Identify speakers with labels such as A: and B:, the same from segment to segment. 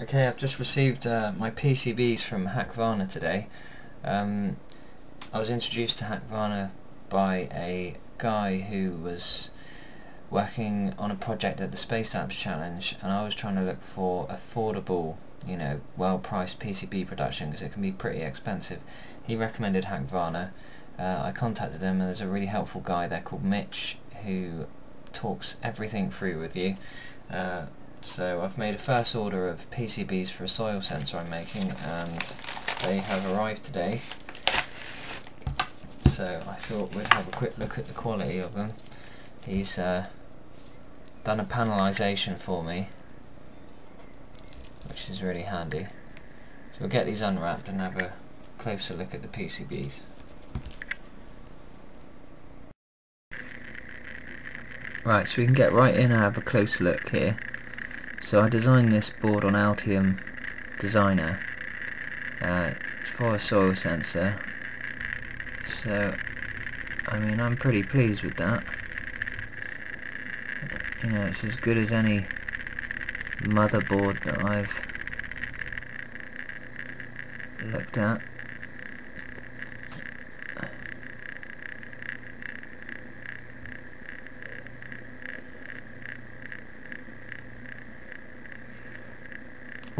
A: Okay, I've just received uh, my PCBs from Hackvana today. Um, I was introduced to Hackvana by a guy who was working on a project at the Space Apps Challenge and I was trying to look for affordable, you know, well-priced PCB production because it can be pretty expensive. He recommended Hackvana. Uh, I contacted him and there's a really helpful guy there called Mitch who talks everything through with you. Uh, so I've made a first order of PCBs for a soil sensor I'm making and they have arrived today. So I thought we'd have a quick look at the quality of them. He's uh, done a panelization for me which is really handy. So we'll get these unwrapped and have a closer look at the PCBs. Right, so we can get right in and have a closer look here. So I designed this board on Altium Designer uh, for a soil sensor. So, I mean, I'm pretty pleased with that. You know, it's as good as any motherboard that I've looked at.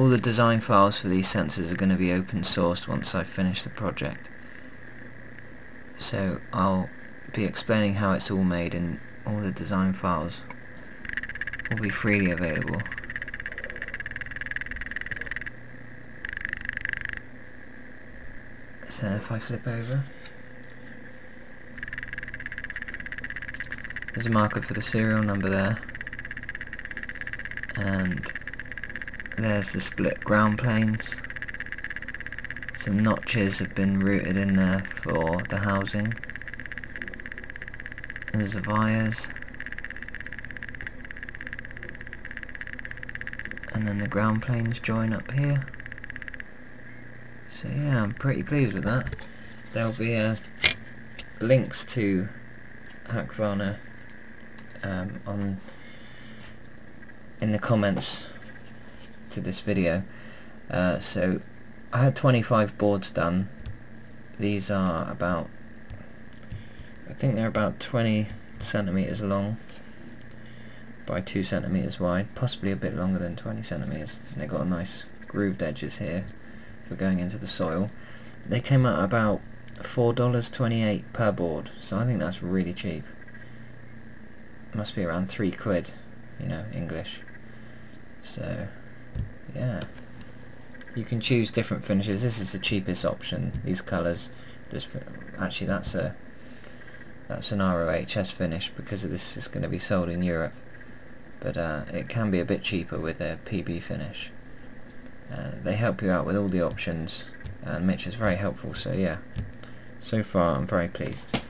A: All the design files for these sensors are going to be open sourced once I finish the project. So I'll be explaining how it's all made and all the design files will be freely available. So if I flip over, there's a marker for the serial number there, and there's the split ground planes. Some notches have been routed in there for the housing. There's the wires. And then the ground planes join up here. So yeah, I'm pretty pleased with that. There'll be uh, links to Hackvana um, on in the comments to this video. Uh, so I had 25 boards done. These are about, I think they're about 20 centimeters long by 2 centimeters wide, possibly a bit longer than 20 centimeters. And they got a nice grooved edges here for going into the soil. They came out about $4.28 per board, so I think that's really cheap. Must be around 3 quid, you know, English. So yeah. You can choose different finishes. This is the cheapest option these colors this actually that's a that's an ROHS finish because this is going to be sold in Europe. But uh, it can be a bit cheaper with a PB finish. Uh, they help you out with all the options and Mitch is very helpful so yeah. So far I'm very pleased